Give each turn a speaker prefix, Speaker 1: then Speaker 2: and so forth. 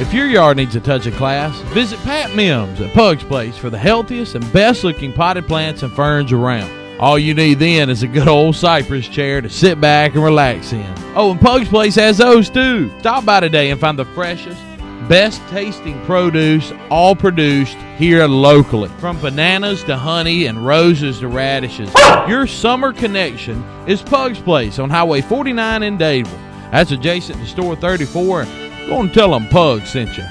Speaker 1: If your yard needs a touch of class, visit Pat Mims at Pug's Place for the healthiest and best looking potted plants and ferns around. All you need then is a good old cypress chair to sit back and relax in. Oh, and Pug's Place has those too. Stop by today and find the freshest, best tasting produce, all produced here locally. From bananas to honey and roses to radishes, your summer connection is Pug's Place on Highway 49 in Dadeville. That's adjacent to Store 34. Go and tell them Pug sent you.